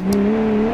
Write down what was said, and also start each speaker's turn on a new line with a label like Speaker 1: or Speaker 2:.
Speaker 1: Música